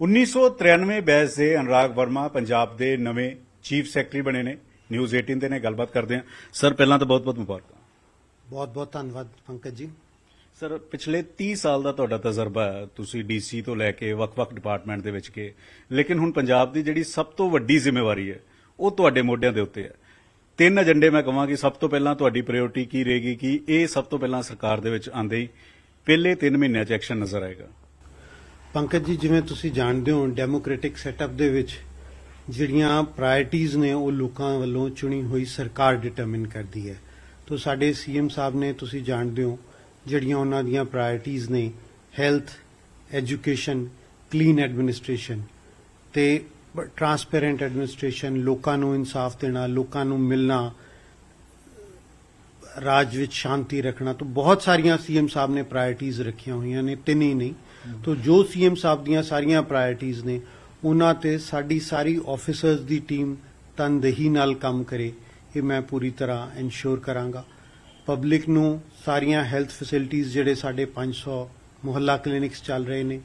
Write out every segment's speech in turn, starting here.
1993 batch ਦੇ ਅਨੁਰਾਗ ਵਰਮਾ ਪੰਜਾਬ ਦੇ ਨਵੇਂ ਚੀਫ ਸੈਕਟਰੀ ਬਣੇ ਨੇ। ਨਿਊਜ਼ 18 ਦੇ ਨੇ ਗੱਲਬਾਤ ਕਰਦੇ ਹਾਂ। ਸਰ ਪਹਿਲਾਂ ਤਾਂ ਬਹੁਤ-ਬਹੁਤ ਮੁਬਾਰਕਾਂ। ਬਹੁਤ ਬਹੁਤ ਧੰਨਵਾਦ ਪੰਕਜ ਜੀ। ਸਰ ਪਿਛਲੇ 30 ਸਾਲ ਦਾ ਤੁਹਾਡਾ ਤਜਰਬਾ ਹੈ। ਤੁਸੀਂ ਡੀਸੀ ਤੋਂ ਲੈ ਕੇ ਵੱਖ-ਵੱਖ ਡਿਪਾਰਟਮੈਂਟ ਦੇ ਵਿੱਚ ਕੇ ਲੇਕਿਨ ਹੁਣ ਪੰਜਾਬ ਦੀ ਜਿਹੜੀ ਸਭ ਤੋਂ ਵੱਡੀ ਜ਼ਿੰਮੇਵਾਰੀ ਹੈ ਉਹ ਤੁਹਾਡੇ ਮੋਢਿਆਂ ਦੇ ਉੱਤੇ ਹੈ। ਤਿੰਨ ਏਜੰਡੇ ਮੈਂ ਕਹਾਂ ਕਿ ਸਭ ਤੋਂ ਪਹਿਲਾਂ ਤੁਹਾਡੀ ਪ੍ਰਾਇੋਰਟੀ ਕੀ ਰਹੇਗੀ ਕਿ ਇਹ ਸਭ ਤੋਂ ਪਹਿਲਾਂ ਸਰਕਾਰ ਦੇ ਵਿੱਚ ਆਂਦੇ ਹੀ ਪਹਿਲੇ 3 ਮਹੀਨਿਆਂ 'ਚ ਐਕਸ਼ਨ ਨਜ਼ਰ ਆਏਗਾ। ਪੰਕਜ ਜੀ, ਜਿਵੇਂ ਤੁਸੀਂ ਜਾਣਦੇ ਹੋ ਡੈਮੋਕ੍ਰੈਟਿਕ ਸੈਟਅਪ ਦੇ ਵਿੱਚ ਜਿਹੜੀਆਂ ਪ੍ਰਾਇਰਟੀਆਂ ਨੇ, ਉਹ ਲੋਕਾਂ ਵੱਲੋਂ ਚੁਣੀ ਹੋਈ ਸਰਕਾਰ ਡਿਟਰਮਿਨ ਕਰਦੀ ਹੈ। ਤੋਂ ਸਾਡੇ ਸੀਐਮ ਸਾਹਿਬ ਨੇ, ਤੁਸੀਂ ਜਾਣਦੇ ਹੋ, ਜਿਹੜੀਆਂ ਉਹਨਾਂ ਦੀਆਂ ਪ੍ਰਾਇਰਟੀਆਂ ਨੇ ਹੈਲਥ ਐਜੂਕੇਸ਼ਨ ਕਲੀਨ ਐਡਮਿਨਿਸਟ੍ਰੇਸ਼ਨ ਤੇ ਟਰਾਂਸਪੇਰੈਂਟ ਐਡਮਿਨਿਸਟ੍ਰੇਸ਼ਨ ਲੋਕਾਂ ਨੂੰ ਇਨਸਾਫ ਦੇਣਾ, ਲੋਕਾਂ ਨੂੰ ਮਿਲਣਾ, ਰਾਜ ਵਿੱਚ ਸ਼ਾਂਤੀ ਰੱਖਣਾ, ਤੋਂ ਬਹੁਤ ਸਾਰੀਆਂ ਸੀਐਮ ਸਾਹਿਬ ਨੇ ਪ੍ਰਾਇਰਟੀਆਂ ਰੱਖੀਆਂ ਹੋਈਆਂ ਨੇ, ਤਿੰਨ ਹੀ ਨਹੀਂ ਤੋਂ ਜੋ ਸੀਐਮ ਸਾਹਿਬ ਦੀਆਂ ਸਾਰੀਆਂ ਪ੍ਰਾਇਰਟੀਆਂ ਨੇ, ਉਹਨਾਂ ਤੇ ਸਾਡੀ ਸਾਰੀ ਆਫੀਸਰਸ ਦੀ ਟੀਮ ਤਨਦੇਹੀ ਨਾਲ ਕੰਮ ਕਰੇ, ਇਹ ਮੈਂ ਪੂਰੀ ਤਰ੍ਹਾਂ ਇਨਸ਼ੋਰ ਕਰਾਂਗਾ। ਪਬਲਿਕ ਨੂੰ ਸਾਰੀਆਂ ਹੈਲਥ ਫੈਸਿਲਿਟੀਆਂ ਜਿਹੜੇ ਸਾਡੇ 500 ਮੁਹੱਲਾ ਕਲੀਨਿਕਸ ਚੱਲ ਰਹੇ ਨੇ,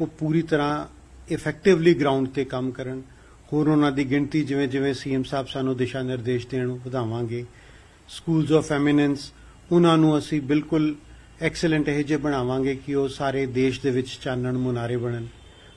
ਉਹ ਪੂਰੀ ਤਰ੍ਹਾਂ ਇਫੈਕਟਿਵਲੀ ਗਰਾਊਂਡ ਤੇ ਕੰਮ ਕਰਨ। ਹੋਰ ਉਹਨਾਂ ਦੀ ਗਿਣਤੀ ਜਿਵੇਂ ਜਿਵੇਂ ਸੀਐਮ ਸਾਹਿਬ ਸਾਨੂੰ ਦਿਸ਼ਾ ਨਿਰਦੇਸ਼ ਦੇਣ ਵਧਾਵਾਂਗੇ। ਸਕੂਲਸ ਆਫ ਐਮੀਨੈਂਸ ਉਹਨਾਂ ਨੂੰ ਅਸੀਂ ਬਿਲਕੁਲ ਐਕਸਲੈਂਟ ਇਹ ਜੇ ਬਣਾਵਾਂਗੇ ਕਿ ਉਹ ਸਾਰੇ ਦੇਸ਼ ਦੇ ਵਿੱਚ ਚਾਨਣ ਮੁਨਾਰੇ ਬਣਨ।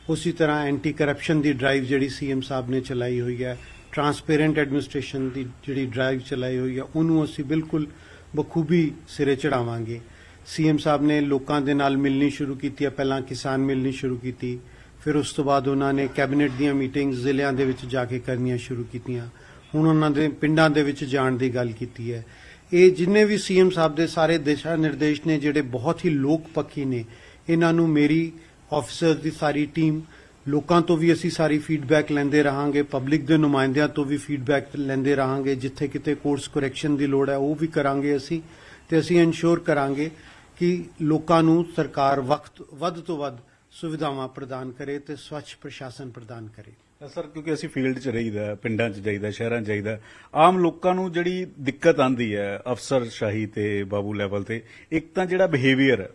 ਉਸੇ ਤਰ੍ਹਾਂ ਐਂਟੀ ਕਰਪਸ਼ਨ ਦੀ ਡਰਾਈਵ ਜਿਹੜੀ ਸੀਐਮ ਸਾਹਿਬ ਨੇ ਚਲਾਈ ਹੋਈ ਹੈ ਟਰਾਂਸਪੇਰੈਂਟ ਐਡਮਿਨਿਸਟ੍ਰੇਸ਼ਨ ਦੀ ਜਿਹੜੀ ਡਰਾਈਵ ਚਲਾਈ ਹੋਈ ਹੈ, ਉਹਨੂੰ ਅਸੀਂ ਬਿਲਕੁਲ ਬਖੂਬੀ ਸਿਰੇ ਚੜਾਵਾਂਗੇ। ਸੀਐਮ ਸਾਹਿਬ ਨੇ ਲੋਕਾਂ ਦੇ ਨਾਲ ਮਿਲਣੀ ਸ਼ੁਰੂ ਕੀਤੀ ਹੈ, ਪਹਿਲਾਂ ਕਿਸਾਨ ਮਿਲਣੀ ਸ਼ੁਰੂ ਕੀਤੀ, ਫਿਰ ਉਸ ਤੋਂ ਬਾਅਦ ਉਹਨਾਂ ਨੇ ਕੈਬਨਿਟ ਦੀਆਂ ਮੀਟਿੰਗਸ ਜ਼ਿਲ੍ਹਿਆਂ ਦੇ ਵਿੱਚ ਜਾ ਕੇ ਕਰਨੀਆਂ ਸ਼ੁਰੂ ਕੀਤੀਆਂ। ਹੁਣ ਉਹਨਾਂ ਦੇ ਪਿੰਡਾਂ ਦੇ ਵਿੱਚ ਜਾਣ ਦੀ ਗੱਲ ਕੀਤੀ ਹੈ। ਇਹ ਜਿੰਨੇ ਵੀ ਸੀਐਮ ਸਾਹਿਬ ਦੇ ਸਾਰੇ ਦਿਸ਼ਾ ਨਿਰਦੇਸ਼ ਨੇ, ਜਿਹੜੇ ਬਹੁਤ ਹੀ ਲੋਕ ਪੱਖੀ ਨੇ, ਇਹਨਾਂ ਨੂੰ ਮੇਰੀ ਆਫੀਸਰਸ ਦੀ ਸਾਰੀ ਟੀਮ ਲੋਕਾਂ ਤੋਂ ਵੀ ਅਸੀਂ ਸਾਰੀ ਫੀਡਬੈਕ ਲੈਂਦੇ ਰਹਾਂਗੇ ਪਬਲਿਕ ਦੇ ਨੁਮਾਇੰਦਿਆਂ ਤੋਂ ਵੀ ਫੀਡਬੈਕ ਲੈਂਦੇ ਰਹਾਂਗੇ, ਜਿੱਥੇ ਕਿਤੇ ਕੋਰਸ ਕਰੈਕਸ਼ਨ ਦੀ ਲੋੜ ਹੈ, ਉਹ ਵੀ ਕਰਾਂਗੇ ਅਸੀਂ, ਤੇ ਅਸੀਂ ਇਨਸ਼ੋਰ ਕਰਾਂਗੇ ਕਿ ਲੋਕਾਂ ਨੂੰ ਸਰਕਾਰ ਵਕਤ, ਵੱਧ ਤੋਂ ਵੱਧ ਸੁਵਿਧਾਵਾਂ ਪ੍ਰਦਾਨ ਕਰੇ ਤੇ ਸਵੱਛ ਪ੍ਰਸ਼ਾਸਨ ਪ੍ਰਦਾਨ ਕਰੇ। ਸਰ, ਕਿਉਂਕਿ ਅਸੀਂ ਫੀਲਡ 'ਚ ਰਹੀਦਾ, ਪਿੰਡਾਂ 'ਚ ਜਾਈਦਾ, ਸ਼ਹਿਰਾਂ 'ਚ ਜਾਈਦਾ, ਆਮ ਲੋਕਾਂ ਨੂੰ ਜਿਹੜੀ ਦਿੱਕਤ ਆਂਦੀ ਹੈ, ਅਫਸਰ ਸ਼ਾਹੀ ਤੇ ਬਾਬੂ ਲੈਵਲ ਤੇ, ਇੱਕ ਤਾਂ ਜਿਹੜਾ ਬਿਹੇਵੀਅਰ ਹੈ,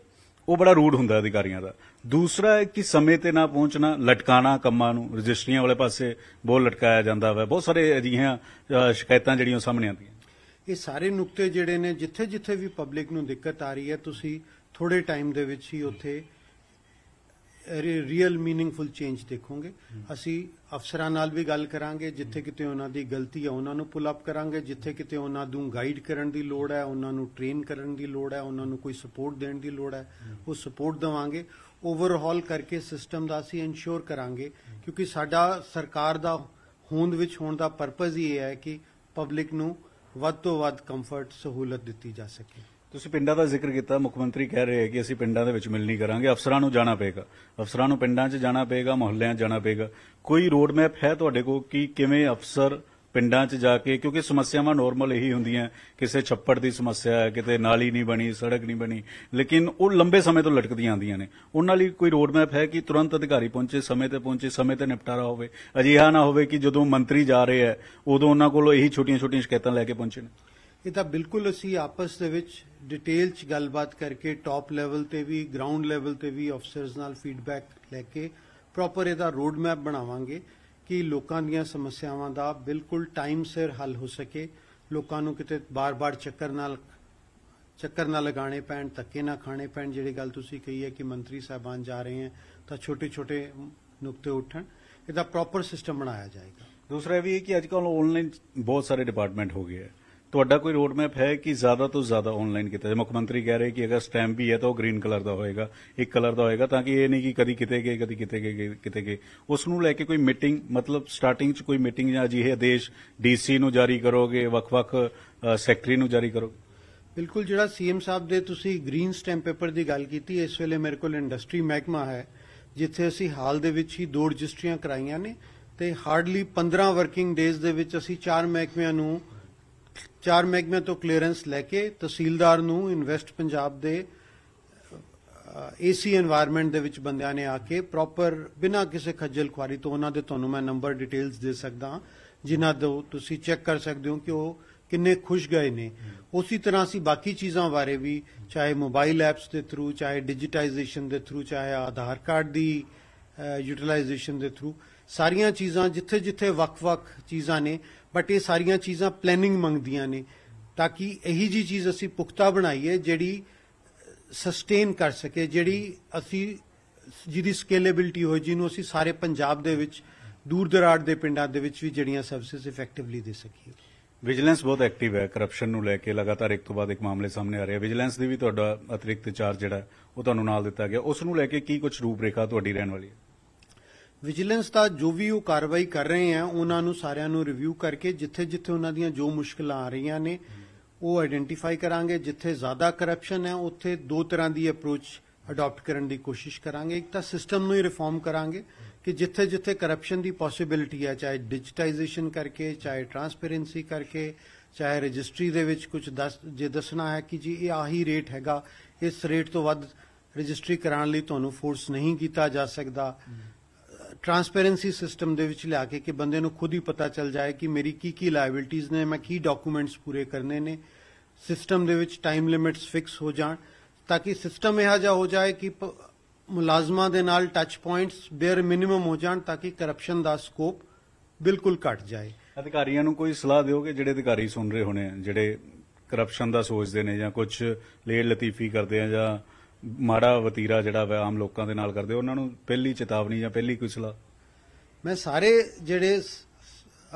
ਉਹ ਬੜਾ ਰੂਡ ਹੁੰਦਾ ਅਧਿਕਾਰੀਆਂ ਦਾ। ਦੂਸਰਾ ਹੈ ਕਿ ਸਮੇਂ ਤੇ ਨਾ ਪਹੁੰਚਣਾ, ਲਟਕਾਣਾ ਕੰਮਾਂ ਨੂੰ, ਰਜਿਸਟਰੀਆਂ ਵਾਲੇ ਪਾਸੇ ਬਹੁਤ ਲਟਕਾਇਆ ਜਾਂਦਾ ਵਾ, ਬਹੁਤ ਸਾਰੇ ਅਜਿਹੀਆਂ ਸ਼ਿਕਾਇਤਾਂ ਜਿਹੜੀਆਂ ਸਾਹਮਣੇ ਆਉਂਦੀਆਂ। ਇਹ ਸਾਰੇ ਨੁਕਤੇ ਜਿਹੜੇ ਨੇ ਜਿੱਥੇ ਜਿੱਥੇ ਵੀ ਪਬਲਿਕ ਨੂੰ ਦਿੱਕਤ ਆ ਰਹੀ ਹੈ, ਤੁਸੀਂ ਥੋੜੇ ਟਾਈਮ ਦੇ ਵਿੱਚ ਹੀ ਉੱਥੇ ਰੀਅਲ ਮੀਨਿੰਗਫੁਲ ਚੇਂਜ ਦੇਖੋਗੇ। ਅਸੀਂ ਅਫਸਰਾਂ ਨਾਲ ਵੀ ਗੱਲ ਕਰਾਂਗੇ, ਜਿੱਥੇ ਕਿਤੇ ਉਹਨਾਂ ਦੀ ਗਲਤੀ ਹੈ ਉਹਨਾਂ ਨੂੰ ਪੁਲ ਅਪ ਕਰਾਂਗੇ, ਜਿੱਥੇ ਕਿਤੇ ਉਹਨਾਂ ਨੂੰ ਗਾਈਡ ਕਰਨ ਦੀ ਲੋੜ ਹੈ, ਉਹਨਾਂ ਨੂੰ ਟ੍ਰੇਨ ਕਰਨ ਦੀ ਲੋੜ ਹੈ, ਉਹਨਾਂ ਨੂੰ ਕੋਈ ਸਪੋਰਟ ਦੇਣ ਦੀ ਲੋੜ ਹੈ, ਉਹ ਸਪੋਰਟ ਦਵਾਂਗੇ। ਓਵਰਹਾਲ ਕਰਕੇ ਸਿਸਟਮ ਦਾ ਅਸੀਂ ਇਨਸ਼ੋਰ ਕਰਾਂਗੇ, ਕਿਉਂਕਿ ਸਾਡਾ ਸਰਕਾਰ ਦਾ ਹੋਂਦ ਵਿੱਚ ਹੋਣ ਦਾ ਪਰਪਸ ਹੀ ਇਹ ਹੈ ਕਿ ਪਬਲਿਕ ਨੂੰ ਵੱਧ ਤੋਂ ਵੱਧ ਕੰਫਰਟ ਸਹੂਲਤ ਦਿੱਤੀ ਜਾ ਸਕੇ। ਤੁਸੀਂ ਪਿੰਡਾਂ ਦਾ ਜ਼ਿਕਰ ਕੀਤਾ, ਮੁੱਖ ਮੰਤਰੀ ਕਹਿ ਰਹੇ ਹੈ ਕਿ ਅਸੀਂ ਪਿੰਡਾਂ ਦੇ ਵਿੱਚ ਮਿਲਣੀ ਕਰਾਂਗੇ। ਅਫਸਰਾਂ ਨੂੰ ਜਾਣਾ ਪਏਗਾ। ਅਫਸਰਾਂ ਨੂੰ ਪਿੰਡਾਂ 'ਚ ਜਾਣਾ ਪਏਗਾ, ਮੁਹੱਲਿਆਂ 'ਚ ਜਾਣਾ ਪਏਗਾ। ਕੋਈ ਰੋਡ ਮੈਪ ਹੈ ਤੁਹਾਡੇ ਕੋਲ ਕਿ ਕਿਵੇਂ ਅਫਸਰ ਪਿੰਡਾਂ 'ਚ ਜਾ ਕੇ, ਕਿਉਂਕਿ ਸਮੱਸਿਆਵਾਂ ਨਾਰਮਲ ਇਹੀ ਹੁੰਦੀਆਂ। ਕਿਸੇ ਛੱਪੜ ਦੀ ਸਮੱਸਿਆ ਹੈ, ਕਿਤੇ ਨਾਲੀ ਨਹੀਂ ਬਣੀ, ਸੜਕ ਨਹੀਂ ਬਣੀ। ਲੇਕਿਨ ਉਹ ਲੰਬੇ ਸਮੇਂ ਤੋਂ ਲਟਕਦੀਆਂ ਆਉਂਦੀਆਂ ਨੇ। ਉਹਨਾਂ ਲਈ ਕੋਈ ਰੋਡ ਮੈਪ ਹੈ ਕਿ ਤੁਰੰਤ ਅਧਿਕਾਰੀ ਪਹੁੰਚੇ, ਸਮੇਂ ਤੇ ਪਹੁੰਚੇ, ਸਮੇਂ ਤੇ ਨਿਪਟਾਰਾ ਹੋਵੇ? ਅਜਿਹਾ ਨਾ ਹੋਵੇ ਕਿ ਜਦੋਂ ਮੰਤਰੀ ਜਾ ਰਹੇ ਹੈ, ਉਦੋਂ ਉਹਨਾਂ ਕੋਲੋਂ ਇਹੀ ਛੋਟੀਆਂ-ਛੋਟੀਆਂ ਸ਼ਿਕਾਇਤਾਂ ਲੈ ਕੇ ਪਹੁੰਚੇ ਨੇ। ਇਹ ਤਾਂ ਬਿਲਕੁਲ ਅਸੀਂ ਆਪਸ ਦੇ ਵਿੱਚ ਡਿਟੇਲ ਚ ਗੱਲਬਾਤ ਕਰਕੇ ਟਾਪ ਲੈਵਲ ਤੇ ਵੀ ਗਰਾਊਂਡ ਲੈਵਲ ਤੇ ਵੀ ਅਫਸਰਸ ਨਾਲ ਫੀਡਬੈਕ ਲੈ ਕੇ ਪ੍ਰੋਪਰ ਇਹਦਾ ਰੋਡ ਮੈਪ ਬਣਾਵਾਂਗੇ ਕਿ ਲੋਕਾਂ ਦੀਆਂ ਸਮੱਸਿਆਵਾਂ ਦਾ ਬਿਲਕੁਲ ਟਾਈਮ ਸਿਰ ਹੱਲ ਹੋ ਸਕੇ। ਲੋਕਾਂ ਨੂੰ ਕਿਤੇ ਬਾਰ-ਬਾਰ ਚੱਕਰ ਨਾਲ, ਚੱਕਰ ਨਾ ਲਗਾਣੇ ਪੈਣ, ਧੱਕੇ ਨਾ ਖਾਣੇ ਪੈਣ, ਜਿਹੜੀ ਗੱਲ ਤੁਸੀਂ ਕਹੀ ਹੈ ਕਿ ਮੰਤਰੀ ਸਾਹਿਬਾਨ ਜਾ ਰਹੇ ਹਨ ਤਾਂ ਛੋਟੇ-ਛੋਟੇ ਨੁਕਤੇ ਉੱਠਣ। ਇਹਦਾ ਪ੍ਰੋਪਰ ਸਿਸਟਮ ਬਣਾਇਆ ਜਾਏਗਾ। ਦੂਸਰਾ ਇਹ ਵੀ ਹੈ ਕਿ ਅੱਜ ਕੱਲ੍ਹ ਆਨਲਾਈਨ ਬਹੁਤ ਸਾਰੇ ਡਿਪਾਰਟਮੈਂਟ ਹੋ ਗਏ ਹੈ। ਤੁਹਾਡਾ ਕੋਈ ਰੋਡ ਮੈਪ ਹੈ ਕਿ ਜ਼ਿਆਦਾ ਤੋਂ ਜ਼ਿਆਦਾ ਆਨਲਾਈਨ ਕੀਤਾ? ਜਾਏ ਮੁੱਖ ਮੰਤਰੀ ਕਹਿ ਰਹੇ ਕਿ ਅਗਰ ਸਟੈਂਪ ਵੀ ਹੈ ਤਾਂ ਉਹ ਗ੍ਰੀਨ ਕਲਰ ਦਾ ਹੋਏਗਾ, ਇੱਕ ਕਲਰ ਦਾ ਹੋਏਗਾ, ਤਾਂ ਕਿ ਇਹ ਨਹੀਂ ਕਿ ਕਦੀ ਕਿਤੇ ਗਏ, ਕਦੀ ਕਿਤੇ ਗਏ ਕਿਤੇ ਗਏ। ਉਸ ਨੂੰ ਲੈ ਕੇ ਕੋਈ ਮੀਟਿੰਗ ਮਤਲਬ ਸਟਾਰਟਿੰਗ 'ਚ ਕੋਈ ਮੀਟਿੰਗ ਜਾਂ ਅਜਿਹੇ ਆਦੇਸ਼ ਡੀਸੀ ਨੂੰ ਜਾਰੀ ਕਰੋਗੇ, ਵੱਖ-ਵੱਖ ਸੈਕਟਰੀ ਨੂੰ ਜਾਰੀ ਕਰੋਗੇ? ਬਿਲਕੁਲ, ਜਿਹੜਾ ਸੀਐਮ ਸਾਹਿਬ ਦੇ ਤੁਸੀਂ ਗ੍ਰੀਨ ਸਟੈਂਪ ਪੇਪਰ ਦੀ ਗੱਲ ਕੀਤੀ, ਇਸ ਵੇਲੇ ਮੇਰੇ ਕੋਲ ਇੰਡਸਟਰੀ ਮਹਿਕਮਾ ਹੈ, ਜਿੱਥੇ ਅਸੀਂ ਹਾਲ ਦੇ ਵਿੱਚ ਹੀ ਦੋ ਰਜਿਸਟਰੀਆਂ ਕਰਾਈਆਂ ਨੇ ਤੇ ਹਾਰਡਲੀ 15 ਵਰਕਿੰਗ ਡੇਜ਼ ਦੇ ਵਿੱਚ ਅਸੀਂ ਚਾਰ ਮਹਿਕਮਿਆਂ ਨੂੰ ਚਾਰ ਮਹਿਕਮੇ ਤੋਂ ਕਲੀਅਰੈਂਸ ਲੈ ਕੇ ਤਹਿਸੀਲਦਾਰ ਨੂੰ ਇਨਵੈਸਟ ਪੰਜਾਬ ਦੇ ਏਸੀ এনवायरमेंट ਦੇ ਵਿੱਚ ਬੰਦਿਆਂ ਨੇ ਆ ਕੇ ਪ੍ਰੋਪਰ ਬਿਨਾਂ ਕਿਸੇ ਖੱਜਲ ਖੁਆਰੀ ਤੋਂ ਉਹਨਾਂ ਦੇ ਤੁਹਾਨੂੰ ਮੈਂ ਨੰਬਰ ਡਿਟੇਲਸ ਦੇ ਸਕਦਾ ਜਿਨ੍ਹਾਂ ਤੋਂ ਤੁਸੀਂ ਚੈੱਕ ਕਰ ਸਕਦੇ ਹੋ ਕਿ ਉਹ ਕਿੰਨੇ ਖੁਸ਼ ਗਏ ਨੇ। ਉਸੇ ਤਰ੍ਹਾਂ ਅਸੀਂ ਬਾਕੀ ਚੀਜ਼ਾਂ ਬਾਰੇ ਵੀ, ਚਾਹੇ ਮੋਬਾਈਲ ਐਪਸ ਦੇ ਥਰੂ ਚਾਹੇ ਡਿਜੀਟਾਈਜੇਸ਼ਨ ਦੇ ਥਰੂ ਚਾਹੇ ਆਧਾਰ ਕਾਰਡ ਦੀ ਯੂਟਿਲਾਈਜੇਸ਼ਨ ਦੇ ਥਰੂ ਸਾਰੀਆਂ ਚੀਜ਼ਾਂ ਜਿੱਥੇ-ਜਿੱਥੇ ਵੱਖ-ਵੱਖ ਚੀਜ਼ਾਂ ਨੇ ਬਟ ਇਹ ਸਾਰੀਆਂ ਚੀਜ਼ਾਂ ਪਲੈਨਿੰਗ ਮੰਗਦੀਆਂ ਨੇ ਤਾਂ ਕਿ ਇਹੀ ਜੀ ਚੀਜ਼ ਅਸੀਂ ਪੁਖਤਾ ਬਣਾਈਏ ਜਿਹੜੀ ਸਸਟੇਨ ਕਰ ਸਕੇ, ਜਿਹੜੀ ਅਸੀਂ, ਜਿਹਦੀ ਸਕੇਲੇਬਿਲਟੀ ਹੋਏ, ਜਿਹਨੂੰ ਅਸੀਂ ਸਾਰੇ ਪੰਜਾਬ ਦੇ ਵਿੱਚ, ਦੂਰ ਦਰਾੜ ਦੇ ਪਿੰਡਾਂ ਦੇ ਵਿੱਚ ਵੀ ਜਿਹੜੀਆਂ ਸਰਵਿਸਿਜ਼ ਇਫੈਕਟਿਵਲੀ ਦੇ ਸਕੀਏ। ਵਿਜੀਲੈਂਸ ਬਹੁਤ ਐਕਟਿਵ ਹੈ ਕਰਪਸ਼ਨ ਨੂੰ ਲੈ ਕੇ ਲਗਾਤਾਰ ਇੱਕ ਤੋਂ ਬਾਅਦ ਇੱਕ ਮਾਮਲੇ ਸਾਹਮਣੇ ਆ ਰਹੇ ਆ। ਵਿਜੀਲੈਂਸ ਦੀ ਵੀ ਤੁਹਾਡਾ ਅਤਿਰਿਕਤ ਚਾਰਜ ਜਿਹੜਾ, ਉਹ ਤੁਹਾਨੂੰ ਨਾਲ ਦਿੱਤਾ ਗਿਆ। ਉਸ ਨੂੰ ਲੈ ਕੇ ਕੀ ਕੁਝ ਰੂਪ ਰੇਖਾ ਤੁਹਾਡੀ ਰਹਿਣ ਵਾਲੀ ਹੈ? ਵਿਜੀਲੈਂਸ ਦਾ ਜੋ ਵੀ ਉਹ ਕਾਰਵਾਈ ਕਰ ਰਹੇ ਆ, ਉਹਨਾਂ ਨੂੰ ਸਾਰਿਆਂ ਨੂੰ ਰਿਵਿਊ ਕਰਕੇ ਜਿੱਥੇ ਜਿੱਥੇ ਉਹਨਾਂ ਦੀਆਂ ਜੋ ਮੁਸ਼ਕਲਾਂ ਆ ਰਹੀਆਂ ਨੇ, ਉਹ ਆਇਡੈਂਟੀਫਾਈ ਕਰਾਂਗੇ। ਜਿੱਥੇ ਜ਼ਿਆਦਾ ਕਰਪਸ਼ਨ ਹੈ ਉੱਥੇ ਦੋ ਤਰ੍ਹਾਂ ਦੀ ਅਪਰੋਚ ਅਡਾਪਟ ਕਰਨ ਦੀ ਕੋਸ਼ਿਸ਼ ਕਰਾਂਗੇ। ਇੱਕ ਤਾਂ ਸਿਸਟਮ ਨੂੰ ਹੀ ਰਿਫਾਰਮ ਕਰਾਂਗੇ ਕਿ ਜਿੱਥੇ ਜਿੱਥੇ ਕਰਪਸ਼ਨ ਦੀ ਪੋਸਿਬਿਲਿਟੀ ਹੈ ਚਾਹੇ ਡਿਜੀਟਾਈਜੇਸ਼ਨ ਕਰਕੇ, ਚਾਹੇ ਟਰਾਂਸਪੇਰੈਂਸੀ ਕਰਕੇ, ਚਾਹੇ ਰਜਿਸਟਰੀ ਦੇ ਵਿੱਚ ਕੁਝ ਦੱਸ, ਜੇ ਦੱਸਣਾ ਹੈ ਕਿ ਜੀ ਇਹ ਆਹੀ ਰੇਟ ਹੈਗਾ, ਇਸ ਰੇਟ ਤੋਂ ਵੱਧ ਰਜਿਸਟਰੀ ਕਰਾਉਣ ਲਈ ਤੁਹਾਨੂੰ ਫੋਰਸ ਨਹੀਂ ਕੀਤਾ ਜਾ ਸਕਦਾ। ਟਰਾਂਸਪੇਰੈਂਸੀ ਸਿਸਟਮ ਦੇ ਵਿੱਚ ਲਿਆ ਕੇ ਕਿ ਬੰਦੇ ਨੂੰ ਖੁਦ ਹੀ ਪਤਾ ਚੱਲ ਜਾਏ ਕਿ ਮੇਰੀ ਕੀ ਕੀ ਲਾਇਬਿਲਟੀਆਂ ਨੇ, ਮੈਂ ਕੀ ਡਾਕੂਮੈਂਟਸ ਪੂਰੇ ਕਰਨੇ ਨੇ। ਸਿਸਟਮ ਦੇ ਵਿੱਚ ਟਾਈਮ ਲਿਮਿਟਸ ਫਿਕਸ ਹੋ ਜਾਣ ਤਾਂ ਕਿ ਸਿਸਟਮ ਇਹੋ ਜਿਹਾ ਹੋ ਜਾਏ ਕਿ ਮੁਲਾਜ਼ਮਾਂ ਦੇ ਨਾਲ ਟੱਚ ਪੁਆਇੰਟਸ ਬੇਅਰ ਮਿਨੀਮਮ ਹੋ ਜਾਣ ਤਾਂ ਕਿ ਕਰਪਸ਼ਨ ਦਾ ਸਕੋਪ ਬਿਲਕੁਲ ਘਟ ਜਾਏ। ਅਧਿਕਾਰੀਆਂ ਨੂੰ ਕੋਈ ਸਲਾਹ ਦਿਓ ਕਿ ਜਿਹੜੇ ਅਧਿਕਾਰੀ ਸੁਣ ਰਹੇ ਹੋਣੇ ਜਿਹੜੇ ਕਰਪਸ਼ਨ ਦਾ ਸੋਚਦੇ ਨੇ ਜਾਂ ਕੁਝ ਲੇਡ ਲਤੀਫੀ ਕਰਦੇ ਆ ਜਾਂ ਮਾੜਾ ਵਤੀਰਾ ਜਿਹੜਾ ਵਾ ਆਮ ਲੋਕਾਂ ਦੇ ਨਾਲ ਕਰਦੇ ਆ, ਉਹਨਾਂ ਨੂੰ ਪਹਿਲੀ ਚੇਤਾਵਨੀ ਜਾਂ ਪਹਿਲੀ ਕੋਈ ਸਲਾਹ? ਮੈਂ ਸਾਰੇ ਜਿਹੜੇ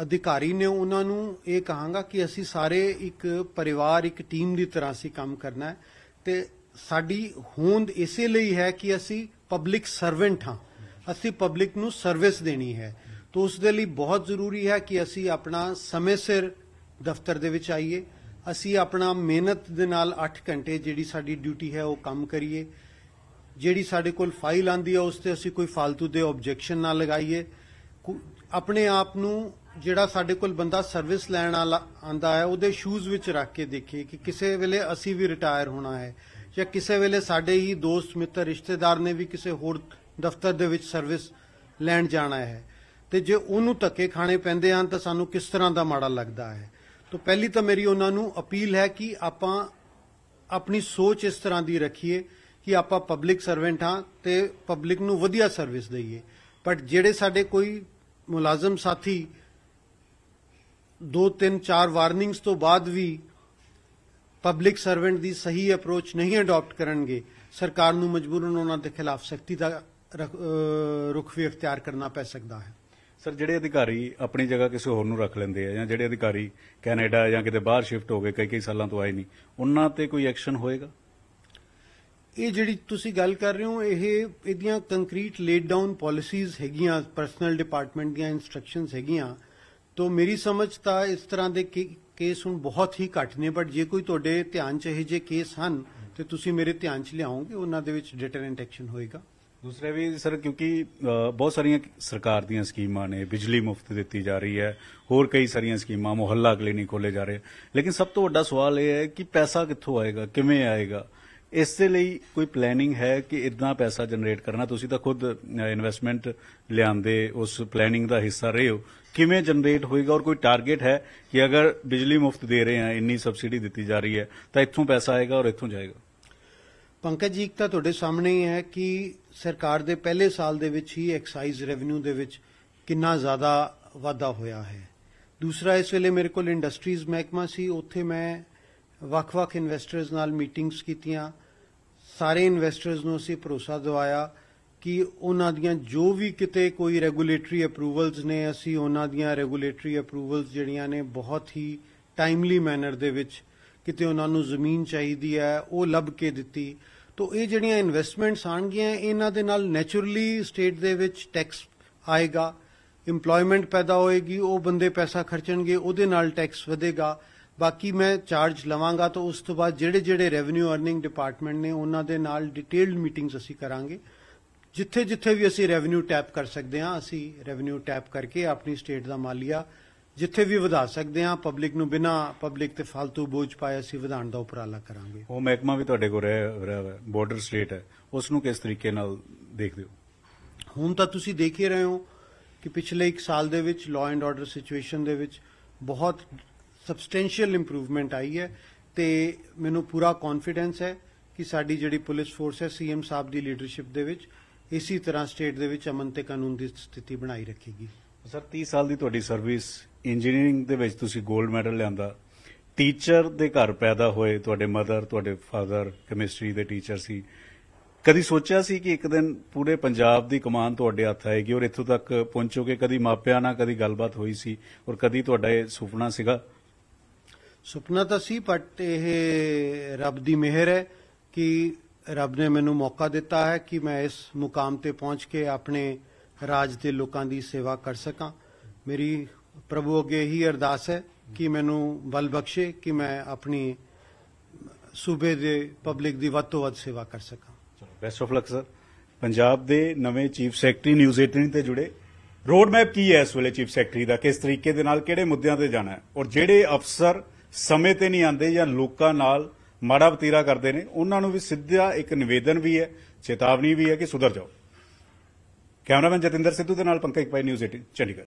ਅਧਿਕਾਰੀ ਨੇ ਉਹਨਾਂ ਨੂੰ ਇਹ ਕਹਾਂਗਾ ਕਿ ਅਸੀਂ ਸਾਰੇ ਇੱਕ ਪਰਿਵਾਰ ਇੱਕ ਟੀਮ ਦੀ ਤਰ੍ਹਾਂ ਅਸੀਂ ਕੰਮ ਕਰਨਾ ਹੈ ਤੇ ਸਾਡੀ ਹੋਂਦ ਇਸੇ ਲਈ ਹੈ ਕਿ ਅਸੀਂ ਪਬਲਿਕ ਸਰਵੈਂਟ ਹਾਂ। ਅਸੀਂ ਪਬਲਿਕ ਨੂੰ ਸਰਵਿਸ ਦੇਣੀ ਹੈ। ਤਾਂ ਉਸ ਦੇ ਲਈ ਬਹੁਤ ਜ਼ਰੂਰੀ ਹੈ ਕਿ ਅਸੀਂ ਆਪਣਾ ਸਮੇਂ ਸਿਰ ਦਫ਼ਤਰ ਦੇ ਵਿੱਚ ਆਈਏ। ਅਸੀਂ ਆਪਣਾ ਮਿਹਨਤ ਦੇ ਨਾਲ 8 ਘੰਟੇ ਜਿਹੜੀ ਸਾਡੀ ਡਿਊਟੀ ਹੈ ਉਹ ਕੰਮ ਕਰੀਏ। ਜਿਹੜੀ ਸਾਡੇ ਕੋਲ ਫਾਈਲ ਆਂਦੀ ਹੈ, ਉਸ ਤੇ ਅਸੀਂ ਕੋਈ ਫालतू ਦੇ ਆਬਜੈਕਸ਼ਨ ਨਾ ਲਗਾਈਏ। ਆਪਣੇ ਆਪ ਨੂੰ ਜਿਹੜਾ ਸਾਡੇ ਕੋਲ ਬੰਦਾ ਸਰਵਿਸ ਲੈਣ ਵਾਲਾ ਆਂਦਾ ਹੈ, ਉਹਦੇ ਸ਼ੂਜ਼ ਵਿੱਚ ਰੱਖ ਕੇ ਦੇਖੀਏ ਕਿ ਕਿਸੇ ਵੇਲੇ ਅਸੀਂ ਵੀ ਰਿਟਾਇਰ ਹੋਣਾ ਹੈ ਜਾਂ ਕਿਸੇ ਵੇਲੇ ਸਾਡੇ ਹੀ ਦੋਸਤ, ਮਿੱਤਰ, ਰਿਸ਼ਤੇਦਾਰ ਨੇ ਵੀ ਕਿਸੇ ਹੋਰ ਦਫ਼ਤਰ ਦੇ ਵਿੱਚ ਸਰਵਿਸ ਲੈਣ ਜਾਣਾ ਹੈ। ਤੇ ਜੇ ਉਹਨੂੰ ਧੱਕੇ ਖਾਣੇ ਪੈਂਦੇ ਹਨ ਤਾਂ ਸਾਨੂੰ ਕਿਸ ਤਰ੍ਹਾਂ ਦਾ ਮਾੜਾ ਲੱਗਦਾ ਹੈ? ਤਾਂ ਪਹਿਲੀ ਤਾਂ ਮੇਰੀ ਉਹਨਾਂ ਨੂੰ ਅਪੀਲ ਹੈ ਕਿ ਆਪਾਂ ਆਪਣੀ ਸੋਚ ਇਸ ਤਰ੍ਹਾਂ ਦੀ ਰੱਖੀਏ ਕਿ ਆਪਾਂ ਪਬਲਿਕ ਸਰਵੈਂਟ ਹਾਂ ਤੇ ਪਬਲਿਕ ਨੂੰ ਵਧੀਆ ਸਰਵਿਸ ਦਈਏ। ਬਟ ਜਿਹੜੇ ਸਾਡੇ ਕੋਈ ਮੁਲਾਜ਼ਮ ਸਾਥੀ ਦੋ, ਤਿੰਨ, ਚਾਰ ਵਾਰਨਿੰਗਸ ਤੋਂ ਬਾਅਦ ਵੀ ਪਬਲਿਕ ਸਰਵੈਂਟ ਦੀ ਸਹੀ ਅਪਰੋਚ ਨਹੀਂ ਅਡਾਪਟ ਕਰਨਗੇ, ਸਰਕਾਰ ਨੂੰ ਮਜਬੂਰਨ ਉਹਨਾਂ ਦੇ ਖਿਲਾਫ ਸਖਤੀ ਦਾ ਰਖ- ਰੁਖ ਵੀ ਅਖਤਿਆਰ ਕਰਨਾ ਪੈ ਸਕਦਾ ਹੈ। ਸਰ, ਜਿਹੜੇ ਅਧਿਕਾਰੀ ਆਪਣੀ ਜਗ੍ਹਾ ਕਿਸੇ ਹੋਰ ਨੂੰ ਰੱਖ ਲੈਂਦੇ ਆ ਜਾਂ ਜਿਹੜੇ ਅਧਿਕਾਰੀ ਕੈਨੇਡਾ ਜਾਂ ਕਿਤੇ ਬਾਹਰ ਸ਼ਿਫਟ ਹੋ ਗਏ ਕਈ ਕਈ ਸਾਲਾਂ ਤੋਂ ਆਏ ਨਹੀਂ, ਉਹਨਾਂ ਤੇ ਕੋਈ ਐਕਸ਼ਨ ਹੋਏਗਾ? ਇਹ ਜਿਹੜੀ ਤੁਸੀਂ ਗੱਲ ਕਰ ਰਹੇ ਹੋ, ਇਹ ਇਹਦੀਆਂ ਕੰਕਰੀਟ ਲੇਡ ਡਾਊਨ ਪਾਲਿਸੀਜ਼ ਹੈਗੀਆਂ ਪਰਸਨਲ ਡਿਪਾਰਟਮੈਂਟ ਦੀਆਂ ਇਨਸਟਰਕਸ਼ਨਸ ਹੈਗੀਆਂ, ਤੋਂ ਮੇਰੀ ਸਮਝ ਤਾਂ ਇਸ ਤਰ੍ਹਾਂ ਦੇ ਕੇਸ ਹੁਣ ਬਹੁਤ ਹੀ ਘੱਟ ਨੇ ਬਟ ਜੇ ਕੋਈ ਤੁਹਾਡੇ ਧਿਆਨ ਚ ਇਹ ਜੇ ਕੇਸ ਹਨ, ਤੇ ਤੁਸੀਂ ਮੇਰੇ ਧਿਆਨ ਚ ਲਿਆਓਗੇ, ਉਹਨਾਂ ਦੇ ਵਿੱਚ ਡਿਟਰੈਂਟ ਐਕਸ਼ਨ ਹੋਏਗਾ। ਦੂਸਰੇ ਵੀ ਸਰ, ਕਿਉਂਕਿ ਬਹੁਤ ਸਾਰੀਆਂ ਸਰਕਾਰ ਦੀਆਂ ਸਕੀਮਾਂ ਨੇ, ਬਿਜਲੀ ਮੁਫਤ ਦਿੱਤੀ ਜਾ ਰਹੀ ਹੈ, ਹੋਰ ਕਈ ਸਾਰੀਆਂ ਸਕੀਮਾਂ, ਮੁਹੱਲਾ ਕਲੀਨਿਕ ਖੋਲੇ ਜਾ ਰਹੇ ਲੇਕਿਨ ਸਭ ਤੋਂ ਵੱਡਾ ਸਵਾਲ ਇਹ ਹੈ ਕਿ ਪੈਸਾ ਕਿੱਥੋਂ ਆਏਗਾ, ਕਿਵੇਂ ਆਏਗਾ? ਇਸ ਦੇ ਲਈ ਕੋਈ ਪਲੈਨਿੰਗ ਹੈ ਕਿ ਇਦਾਂ ਪੈਸਾ ਜਨਰੇਟ ਕਰਨਾ? ਤੁਸੀਂ ਤਾਂ ਖੁਦ ਇਨਵੈਸਟਮੈਂਟ ਲਿਆਂਦੇ, ਉਸ ਪਲੈਨਿੰਗ ਦਾ ਹਿੱਸਾ ਰਹੇ ਹੋ। ਕਿਵੇਂ ਜਨਰੇਟ ਹੋਏਗਾ? ਔਰ ਕੋਈ ਟਾਰਗੇਟ ਹੈ ਕਿ ਅਗਰ ਬਿਜਲੀ ਮੁਫਤ ਦੇ ਰਹੇ ਹਾਂ, ਇੰਨੀ ਸਬਸਿਡੀ ਦਿੱਤੀ ਜਾ ਰਹੀ ਹੈ, ਤਾਂ ਇੱਥੋਂ ਪੈਸਾ ਆਏਗਾ ਔਰ ਇੱਥੋਂ ਜਾਏਗਾ? ਪੰਕਜ ਜੀ, ਇੱਕ ਤਾਂ ਤੁਹਾਡੇ ਸਾਹਮਣੇ ਹੈ ਕਿ ਸਰਕਾਰ ਦੇ ਪਹਿਲੇ ਸਾਲ ਦੇ ਵਿੱਚ ਹੀ ਐਕਸਾਈਜ਼ ਰੈਵਨਿਊ ਦੇ ਵਿੱਚ ਕਿੰਨਾ ਜ਼ਿਆਦਾ ਵਾਧਾ ਹੋਇਆ ਹੈ। ਦੂਸਰਾ, ਇਸ ਵੇਲੇ ਮੇਰੇ ਕੋਲ ਇੰਡਸਟਰੀਜ਼ ਮਹਿਕਮਾ ਸੀ, ਉੱਥੇ ਮੈਂ ਵੱਖ-ਵੱਖ ਇਨਵੈਸਟਰਸ ਨਾਲ ਮੀਟਿੰਗਸ ਕੀਤੀਆਂ। ਸਾਰੇ ਇਨਵੈਸਟਰਸ ਨੂੰ ਅਸੀਂ ਭਰੋਸਾ ਦਿਵਾਇਆ ਕਿ ਉਹਨਾਂ ਦੀਆਂ ਜੋ ਵੀ ਕਿਤੇ ਕੋਈ ਰੈਗੂਲੇਟਰੀ ਅਪਰੂਵਲਸ ਨੇ, ਅਸੀਂ ਉਹਨਾਂ ਦੀਆਂ ਰੈਗੂਲੇਟਰੀ ਅਪਰੂਵਲਸ ਜਿਹੜੀਆਂ ਨੇ ਬਹੁਤ ਹੀ ਟਾਈਮਲੀ ਮੈਨਰ ਦੇ ਵਿੱਚ ਕਿਤੇ ਉਹਨਾਂ ਨੂੰ ਜ਼ਮੀਨ ਚਾਹੀਦੀ ਹੈ, ਉਹ ਲੱਭ ਕੇ ਦਿੱਤੀ। ਤੋਂ ਇਹ ਜਿਹੜੀਆਂ ਇਨਵੈਸਟਮੈਂਟਸ ਆਣਗੀਆਂ, ਇਹਨਾਂ ਦੇ ਨਾਲ ਨੇਚਰਲੀ ਸਟੇਟ ਦੇ ਵਿੱਚ ਟੈਕਸ ਆਏਗਾ, EMPLOYMENT ਪੈਦਾ ਹੋਏਗੀ, ਉਹ ਬੰਦੇ ਪੈਸਾ ਖਰਚਣਗੇ, ਉਹਦੇ ਨਾਲ ਟੈਕਸ ਵਧੇਗਾ। ਬਾਕੀ ਮੈਂ ਚਾਰਜ ਲਵਾਂਗਾ ਤਾਂ ਉਸ ਤੋਂ ਬਾਅਦ ਜਿਹੜੇ ਜਿਹੜੇ ਰੈਵਨਿਊ ਅਰਨਿੰਗ ਡਿਪਾਰਟਮੈਂਟ ਨੇ, ਉਹਨਾਂ ਦੇ ਨਾਲ ਡਿਟੇਲਡ ਮੀਟਿੰਗਸ ਅਸੀਂ ਕਰਾਂਗੇ। ਜਿੱਥੇ ਜਿੱਥੇ ਵੀ ਅਸੀਂ ਰੈਵਨਿਊ ਟੈਪ ਕਰ ਸਕਦੇ ਹਾਂ, ਅਸੀਂ ਰੈਵਨਿਊ ਟੈਪ ਕਰਕੇ ਆਪਣੀ ਸਟੇਟ ਦਾ ਮਾਲੀਆ ਜਿੱਥੇ ਵੀ ਵਧਾ ਸਕਦੇ ਹਾਂ ਪਬਲਿਕ ਨੂੰ ਬਿਨਾ ਪਬਲਿਕ ਤੇ ਫालतू ਬੋਝ ਪਾਏ ਅਸੀਂ ਵਧਾਉਣ ਦਾ ਉਪਰਾਲਾ ਕਰਾਂਗੇ। ਉਹ ਮਹਿਕਮਾ ਵੀ ਤੁਹਾਡੇ ਕੋਲ ਰਹਿ ਬਾਰਡਰ ਸਟੇਟ ਹੈ ਉਸ ਨੂੰ ਕਿਸ ਤਰੀਕੇ ਨਾਲ ਦੇਖਦੇ ਹੋ? ਹੁਣ ਤਾਂ ਤੁਸੀਂ ਦੇਖ ਹੀ ਰਹੇ ਹੋ ਕਿ ਪਿਛਲੇ 1 ਸਾਲ ਦੇ ਵਿੱਚ ਲਾਅ ਐਂਡ ਆਰਡਰ ਸਿਚੁਏਸ਼ਨ ਦੇ ਵਿੱਚ ਬਹੁਤ ਸਬਸਟੈਂਸ਼ੀਅਲ ਇੰਪਰੂਵਮੈਂਟ ਆਈ ਹੈ ਤੇ ਮੈਨੂੰ ਪੂਰਾ ਕੌਨਫੀਡੈਂਸ ਹੈ ਕਿ ਸਾਡੀ ਜਿਹੜੀ ਪੁਲਿਸ ਫੋਰਸ ਹੈ ਸੀਐਮ ਸਾਹਿਬ ਦੀ ਲੀਡਰਸ਼ਿਪ ਦੇ ਵਿੱਚ ਇਸੇ ਤਰ੍ਹਾਂ ਸਟੇਟ ਦੇ ਵਿੱਚ ਅਮਨ ਤੇ ਕਾਨੂੰਨ ਦੀ ਸਥਿਤੀ ਬਣਾਈ ਰੱਖੇਗੀ। ਸਰ 30 ਸਾਲ ਦੀ ਤੁਹਾਡੀ ਸਰਵਿਸ ਇੰਜੀਨੀਅਰਿੰਗ ਦੇ ਵਿੱਚ ਤੁਸੀਂ 골ਡ ਮੈਡਲ ਲਿਆਂਦਾ। ਟੀਚਰ ਦੇ ਘਰ ਪੈਦਾ ਹੋਏ, ਤੁਹਾਡੇ ਮਦਰ ਤੁਹਾਡੇ ਫਾਦਰ ਕੈਮਿਸਟਰੀ ਦੇ ਟੀਚਰ ਸੀ। ਕਦੀ ਸੋਚਿਆ ਸੀ ਕਿ ਇੱਕ ਦਿਨ ਪੂਰੇ ਪੰਜਾਬ ਦੀ ਕਮਾਨ ਤੁਹਾਡੇ ਹੱਥ ਆਏਗੀ ਔਰ ਇੱਥੋਂ ਤੱਕ ਪਹੁੰਚੋਗੇ? ਕਦੀ ਮਾਪਿਆਂ ਨਾਲ ਕਦੀ ਗੱਲਬਾਤ ਹੋਈ ਸੀ ਔਰ ਕਦੀ ਤੁਹਾਡਾ ਇਹ ਸੁਪਨਾ ਸੀਗਾ? ਸੁਪਨਾ ਤਾਂ ਸੀ ਬਟ ਇਹ ਰੱਬ ਦੀ ਮਿਹਰ ਹੈ ਕਿ ਰੱਬ ਨੇ ਮੈਨੂੰ ਮੌਕਾ ਦਿੱਤਾ ਹੈ ਕਿ ਮੈਂ ਇਸ ਮੁਕਾਮ ਤੇ ਪਹੁੰਚ ਕੇ ਆਪਣੇ ਰਾਜ ਦੇ ਲੋਕਾਂ ਦੀ ਸੇਵਾ ਕਰ ਸਕਾਂ। ਮੇਰੀ ਪ੍ਰਭੂ ਅੱਗੇ ਹੀ ਅਰਦਾਸ ਹੈ ਕਿ ਮੈਨੂੰ ਬਲ ਬਖਸ਼ੇ ਕਿ ਮੈਂ ਆਪਣੀ ਸੂਬੇ ਦੇ ਪਬਲਿਕ ਦੀ ਵੱਧ ਤੋਂ ਵੱਧ ਸੇਵਾ ਕਰ ਸਕਾਂ। ਚਲੋ best of luck sir Punjab ਦੇ ਨਵੇਂ ਚੀਫ ਸੈਕਟਰੀ ਨਿਊਜ਼ 18 ਤੇ ਜੁੜੇ। ਰੋਡ ਮੈਪ ਕੀ ਹੈ ਇਸ ਵੇਲੇ ਚੀਫ ਸੈਕਟਰੀ ਦਾ? ਕਿਸ ਤਰੀਕੇ ਦੇ ਨਾਲ ਕਿਹੜੇ ਮੁੱਦਿਆਂ ਤੇ ਜਾਣਾ ਹੈ? ਔਰ ਜਿਹੜੇ ਅਫਸਰ ਸਮੇਂ ਤੇ ਨਹੀਂ ਆਉਂਦੇ ਜਾਂ ਲੋਕਾਂ ਨਾਲ ਮਾੜਾ ਵਤੀਰਾ ਕਰਦੇ ਨੇ, ਉਹਨਾਂ ਨੂੰ ਵੀ ਸਿੱਧਾ ਇੱਕ ਨਿਵੇਦਨ ਵੀ ਹੈ, ਚੇਤਾਵਨੀ ਵੀ ਹੈ ਕਿ ਸੁਧਰ ਜਾਓ। ਕੈਮਰਾਮੈਨ ਜਤਿੰਦਰ ਸਿੱਧੂ ਦੇ ਨਾਲ ਪੰਕਜ ਭਾਈ ਨਿਊਜ਼ 18 ਚੰਡੀਗੜ੍ਹ।